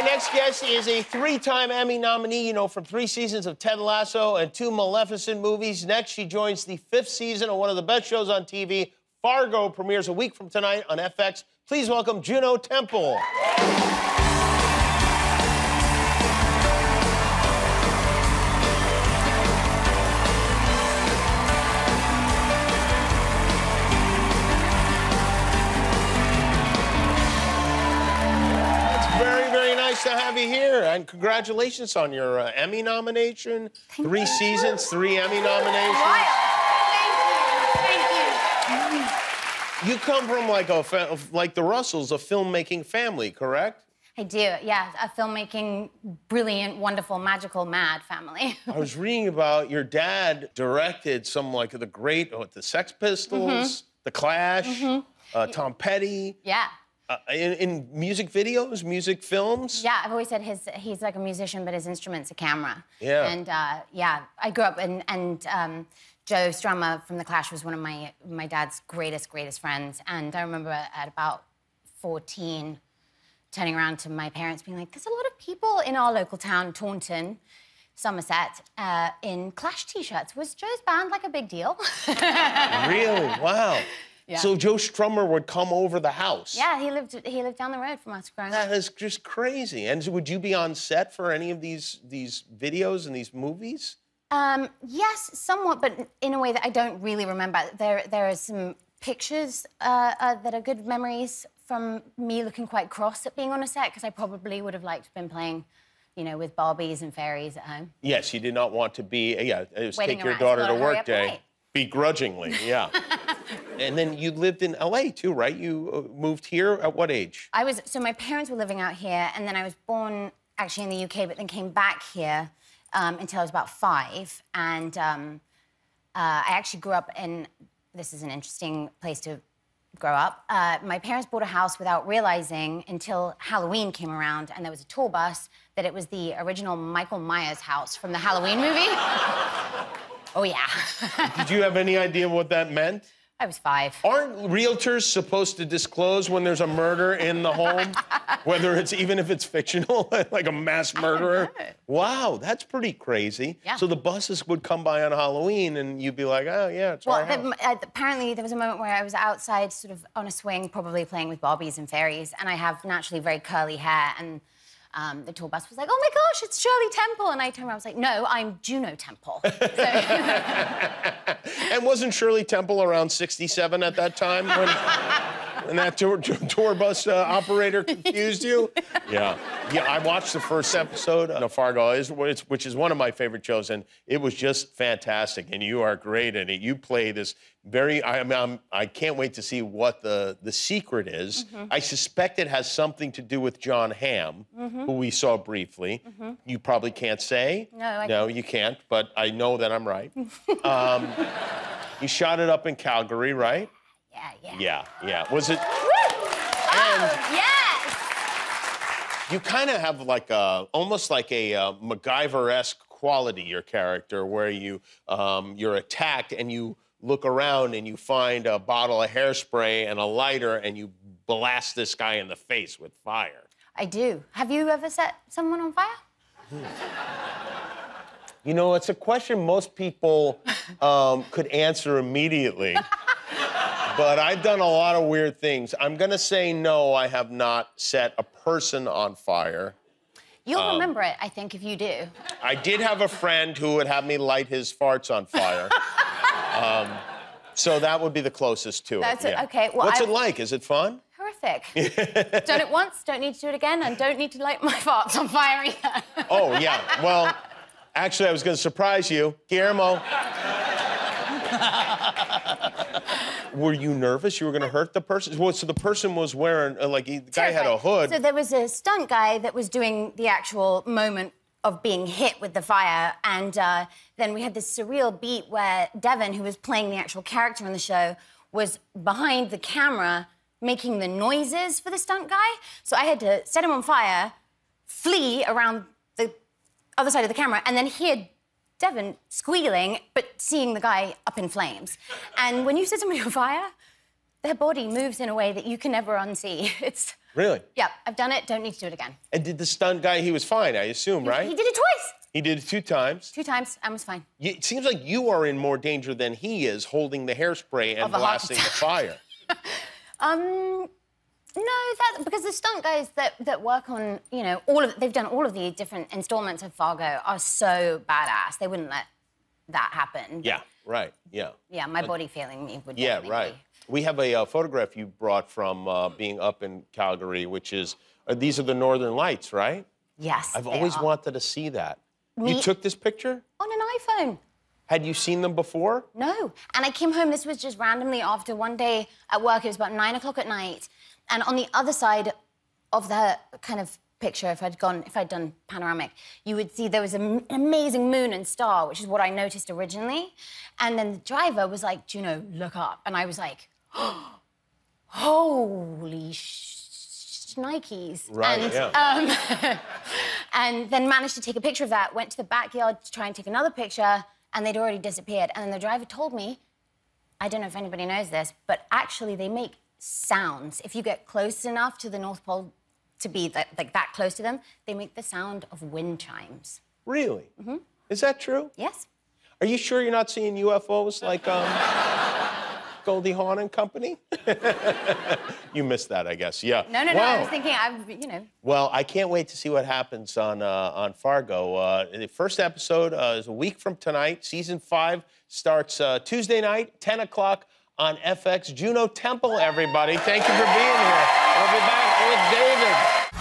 our next guest is a three-time Emmy nominee, you know, from three seasons of Ted Lasso and two Maleficent movies. Next, she joins the fifth season of one of the best shows on TV. Fargo premieres a week from tonight on FX. Please welcome Juno Temple. To have you here, and congratulations on your uh, Emmy nomination. three seasons, three Emmy nominations. Thank you. Thank you. You come from like a like the Russells, a filmmaking family, correct? I do, yeah. A filmmaking, brilliant, wonderful, magical, mad family. I was reading about your dad directed some like the great, what, the Sex Pistols, The Clash, uh, Tom Petty. yeah. Uh, in, in music videos, music films. Yeah, I've always said his, he's like a musician, but his instrument's a camera. Yeah. And uh, yeah, I grew up and, and um, Joe Strummer from The Clash was one of my, my dad's greatest, greatest friends. And I remember at about 14, turning around to my parents being like, there's a lot of people in our local town, Taunton, Somerset, uh, in Clash t-shirts. Was Joe's band like a big deal? Really? Wow. Yeah. So Joe Strummer would come over the house. yeah, he lived, he lived down the road from us growing up. That is just crazy. And would you be on set for any of these these videos and these movies? Um, yes, somewhat, but in a way that I don't really remember. There, there are some pictures uh, uh, that are good memories from me looking quite cross at being on a set because I probably would have liked to have been playing, you know, with Barbies and fairies at home. Yes, you did not want to be. Yeah, it was Waiting take your daughter Gotta work day begrudgingly. Yeah. and then you lived in L.A. too, right? You uh, moved here at what age? I was so my parents were living out here, and then I was born actually in the UK, but then came back here um, until I was about five, and um, uh, I actually grew up in. This is an interesting place to grow up. Uh, my parents bought a house without realizing until Halloween came around, and there was a tour bus that it was the original Michael Myers house from the Halloween movie. oh yeah, Did you have any idea what that meant? I was five. Aren't realtors supposed to disclose when there's a murder in the home? Whether it's even if it's fictional, like a mass murderer? Wow, that's pretty crazy. Yeah. So the buses would come by on Halloween and you'd be like, oh, yeah, it's Well, the, uh, apparently there was a moment where I was outside, sort of on a swing, probably playing with Barbies and fairies, and I have naturally very curly hair, and um, the tour bus was like, "Oh my gosh, it's Shirley Temple," and I turned around, I was like, "No, I'm Juno Temple." So, And wasn't Shirley Temple around 67 at that time when, when that tour, tour bus uh, operator confused you? Yeah. Yeah, I watched the first episode of Fargo, is- which is one of my favorite shows, and it was just fantastic. And you are great in it. You play this very, I mean, I'm, I can't wait to see what the, the secret is. Mm-hmm. I suspect it has something to do with Jon Hamm, mm-hmm. who we saw briefly. Mm-hmm. You probably can't say. No, I No, you can't, but I know that I'm right. um, you shot it up in Calgary, right? yeah, yeah. Yeah, yeah. Was it? Oh, yes. You kind of have like a, almost like a uh, MacGyver-esque quality, your character, where you um, you're attacked and you look around and you find a bottle of hairspray and a lighter and you blast this guy in the face with fire. I do. Have you ever set someone on fire? You know, it's a question most people um, could answer immediately. but I've done a lot of weird things. I'm going to say no, I have not set a person on fire. You'll Um, remember it, I think, if you do. I did have a friend who would have me light his farts on fire. um, so that would be the closest to That's it. it, yeah. okay, well, What's I- it like? Is it fun? Horrific. Done it once, don't need to do it again, and don't need to light my farts on fire either. Oh, yeah. Well, actually, I was going to surprise you. Guillermo. Were you nervous you were going to hurt the person? Well, so the person was wearing, uh, like, he, the guy had a hood. So there was a stunt guy that was doing the actual moment of being hit with the fire, and uh, then we had this surreal beat where Devon, who was playing the actual character in the show, was behind the camera making the noises for the stunt guy. So I had to set him on fire, flee around the other side of the camera, and then hear Devon squealing, but seeing the guy up in flames. And when you set somebody on fire, their body moves in a way that you can never unsee. It's Really? yeah, I've done it. Don't need to do it again. And did the stunt guy? He was fine, I assume, right? He did it twice, He did it two times. two times, and was fine. You- It seems like you are in more danger than he is, holding the hairspray and Of a heart blasting the fire. Um, no, that because the stunt guys that that work on, you know, all of they've done all of the different installments of Fargo are so badass. They wouldn't let that happen. Yeah, right. Yeah. Yeah, my body feeling me would. Yeah, right. We have a uh, photograph you brought from uh, being up in Calgary, which is uh, these are the Northern Lights, right? Yes. I've always are. wanted to see that. You took this picture? on an iPhone. Had you seen them before? No. And I came home, this was just randomly after one day at work, it was about nine o'clock at night. And on the other side of that kind of picture, if I'd gone, if I'd done panoramic, you would see there was an amazing moon and star, which is what I noticed originally. And then the driver was like, Juno, look up. And I was like, holy sh- Nikes. Right, and, yeah. um, and then managed to take a picture of that, went to the backyard to try and take another picture, and they'd already disappeared. And then the driver told me, I don't know if anybody knows this, but actually they make sounds. If you get close enough to the North Pole to be that, like that close to them, they make the sound of wind chimes. Really? Mm-hmm. Is that true? Yes? Are you sure you're not seeing UFOs like um, Goldie Hawn and Company? you missed that, I guess. Yeah. No, no, no. I Wow. was thinking, I, you know, Well, I can't wait to see what happens on uh, on Fargo. Uh, the first episode uh, is a week from tonight. Season five starts uh, Tuesday night, 10 o'clock on FX. Juno Temple, everybody. Thank you for being here. We'll be back with David.